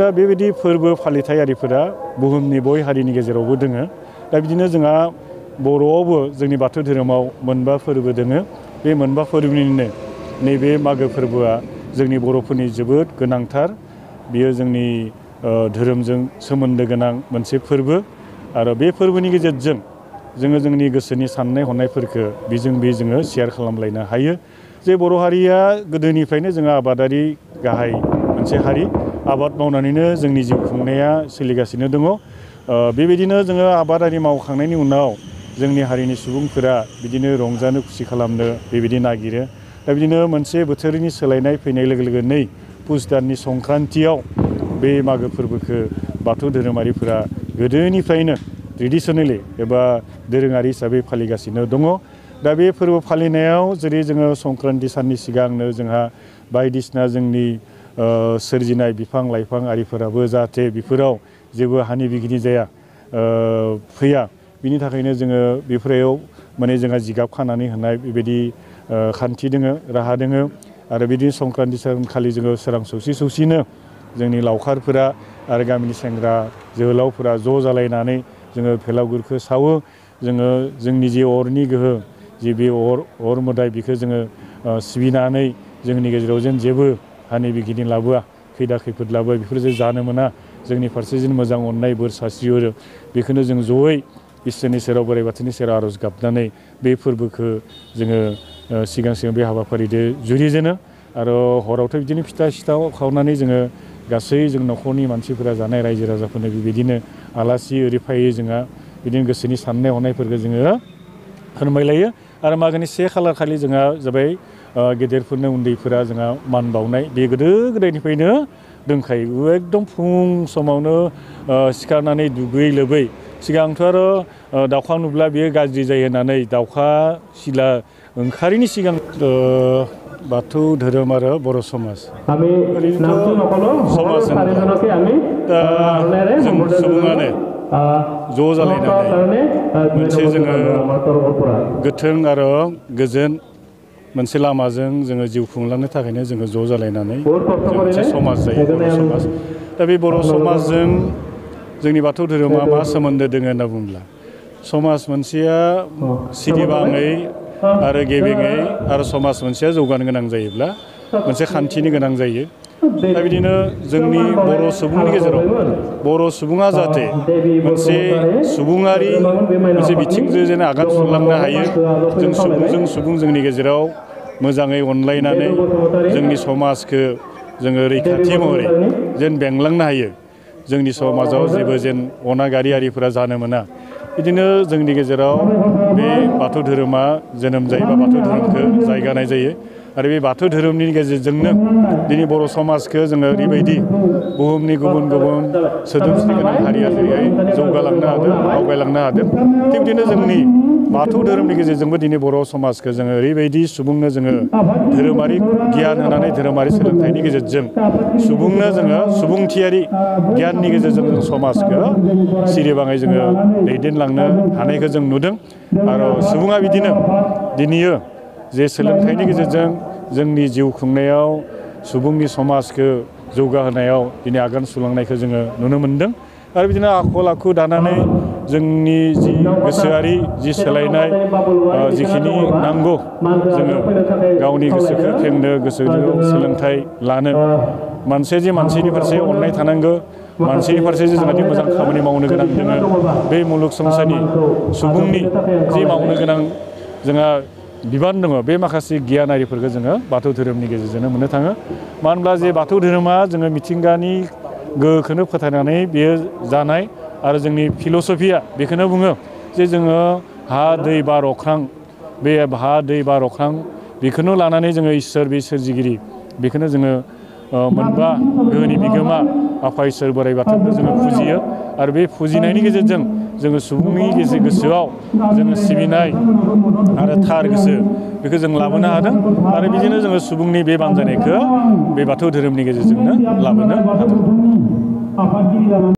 दा बेबायदि फोरबो फालिथायारिफोरा बुहुमनि बय हारिनि गेजेरावबो दोङो। दा बिदिनो जोंहा बर'आवबो जोंनि बाथौ धोरोमाव मोनबा फोरबो दोङो। बे मोनबा फोरबोनिनो नैबे मागो फोरबोआ जोंनि बर'फोरनि जोबोद गोनांथार। बियो जोंनि धोरोमजों सोमोन्दो गोनां मोनसे फोरबो। आरो बे फोरबोनि गेजेरजों जोङो जोंनि गोसोनि साननाय हनायफोरखौ बेजों बे जोङो सेयार खालामलायनो हायो। जे बर' हारिया गोदोनिफ्रायनो जोङो आबादारि गाहाय मोनसे हारि। आबाद मावनानैनो जोंनि जिउ खुंनाया सोलिगासिनो दङ। बेबायदिनो जोङो आबादारि मावखांनायनि उनाव जोंनि हारिनि सुबुंफोरा बिदिनो रंजानो खुसि खालामनो बेबायदि नागिरो। दा बिदिनो मोनसे बोथोरनि सोलायनाय फैनाय लोगो लोगो नै पुस दाननि संक्रान्तियाव बे मागो फोरबोखौ बाथौ धोरोमारिफोरा गोदोनिफ्रायनो ट्रेडिसनेलि एबा दोरोङारि हिसाबै फालिगासिनो दङ। दा बे फोरबो फालिनायाव जेरै जोङो संक्रान्ति साननि सिगांनो जोंहा बायदिसिना जोंनि सोरजिनाय बिफां लाइफां आरिफोराबो जाहाथे बेफोराव जेबो हानि बिगिनि जाया फैया। बिनि थाखायनो जोङो बेफोराव माने जोंहा जिगाब खानानै होनाय बेबायदि खान्थि दोङो, राहा दोङो। आरो बिदिनो संक्रान्ति सानखालि जोङो सोरां सौसि सौसिनो जोंनि लावखारफोरा आरो गामिनि सेंग्रा जोहोलावफोरा ज' जालायनानै जोङो भेलागुरखौ सावो। जोङो जोंनि जे अरनि गोहो, जे बे अर अर मोदाय बेखौ जोङो सिबिनानै जोंनि गेजेराव जेन जेबो हानि बिगिनि लाबोआ, खैदा खैफोद लाबोआ बेफोर जे जानो मोना। जोंनि फारसे जेन मोजां अननाय बोर सारस्रिहरो बेखौनो जों जयै इसोरनि सेराव, बोराइ बाथौनि सेराव आर'ज गाबनानै बे फोरबोखौ जोङो सिगां सिगां बे हाबाफारिजों जुरिजेनो। आरो हरावथ' बिदिनो फिथा सिथाव खावनानै जोङो गासै जों न'खरनि मानसिफोरा जानाय रायजो राजाफोरनो बेबायदिनो आलासि ओरै फैयो जोंहा। बिदिनो गोसोनि साननाय हनायफोरखौ जोङो फोरमायलायो। आरो मागोनि से खालार खालि जोंहा जाबाय गेदेरफोरनो उन्दैफोरा जोंहा मान बावनाय बे गोदो गोदायनिफ्रायनो दोंखायो एकदम फुं समावनो सिखारनानै दुगै लोबै सिगांथ' आरो दाउखा नुब्ला बेयो गाज्रि जायो होननानै दाउखा सिला ओंखारिनि सिगां बाथौ धोरोम आरो बर' समाज समाज सुबुङानो ज' जालायनानै मोनसे जोङो गोथों आरो गोजोन मोनसे लामाजों जोङो जिउ खुंलांनो थाखायनो जोङो ज' जालायनानै मोनसे समाज जायो बर' समाज दा बे बर' समाजजों जोंनि बाथौ धोरोमा मा सोमोन्दो दोङो होनना बुङोब्ला समाज मोनसेया सिगिबाङै आरो गेबेङै आरो समाज मोनसेया जौगानो गोनां जायोब्ला मोनसे खान्थिनि गोनां जायो दा बिदिनो जोंनि बर' सुबुंनि गेजेराव बर' सुबुङा जाहाथे मोनसे सुबुङारि मोनसे बिथिंजों जेन आगान सुरलांनो हायो जों सुबुंजों सुबुं जोंनि गेजेराव मोजाङै अनलायनानै जोंनि समाजखौ जोङो रैखाथि महरै जेन बेंलांनो हायो जोंनि समाजाव जेबो जेन अनागारि आरिफोरा जानो मोना बिदिनो जोंनि गेजेराव बे बाथौ धोरोमा जोनोम जायोबा बाथौ धोरोमखौ जायगानाय जायो आरो बे बाथौ धोरोमनि गेजेरजोंनो दिनै बर' समाजखौ जोङो ओरैबायदि बुहुमनि गुबुन गुबुन सोदोमस्रि गोनां हारिया जेरैहाय जौगालांनो हादों आवगायलांनो हादों थिग बिदिनो जोंनि बाथौ धोरोमनि गेजेरजोंबो दिनै बर' समाजखौ जोङो ओरैबायदि सुबुंनो जोङो धोरोमारि गियान होनानै धोरोमारि सोलोंथाइनि गेजेरजों सुबुंनो जोङो सुबुंथियारि गियाननि गेजेरजों जों समाजखौ सिरिबाङै जोङो दैदेनलांनो हानायखौ जों नुदों आरो सुबुङा बिदिनो दिनैयो जे सोलोंथाइनि गेजेरजों जोंनि जिउ खुंनायाव सुबुंनि समाजखौ जौगाहोनायाव दिनै आगान सुरलांनायखौ जोङो नुनो मोन्दों आरो बिदिनो आखल आखु दानानै जोंनि जि गोसोआरि जि सोलायनाय ओ जिखिनि नांगौ जोङो गावनि गोसोखौ फेंनो गोसोआव सोलोंथाइ लानो मानसिया जे मानसिनि फारसे अननाय थानांगौ मानसिनि फारसे जे जोंहादि मोजां खामानि मावनो गोनां जोङो बे मुलुग संसारनि सुबुंनि जि मावनो गोनां जोंहा बिबान दङ बे माखासे गियानारिफोरखौ जोङो बाथौ धोरोमनि गेजेरजोंनो मोननो थाङो मानो होनब्ला जे बाथौ धोरोमा जोङो मिथिंगानि गोहोखौनो फोथायनानै बेयो जानाय आरो जोंनि फिल'सफिया बेखौनो बुङो जे जोङो हा दै बार अख्रां बे हा दै बार अख्रां बेखौनो लानानै जोङो इसोर बे सोरजिगिरि बेखौनो जोङो ओ मोनबा गोहोनि बिगोमा आफा इसोर बोराइ बाथौखौ जोङो फुजियो आरो बे फुजिनायनि गेजेरजों जोङो सुबुंनि गेजेर गोसोआव जोङो सिबिनाय आरो थार गोसो बेखौ जों लाबोनो हादों आरो बिदिनो जोङो सुबुंनि बे बानजायनायखौ बे बाथौ धोरोमनि गेजेरजोंनो लाबोनो हादों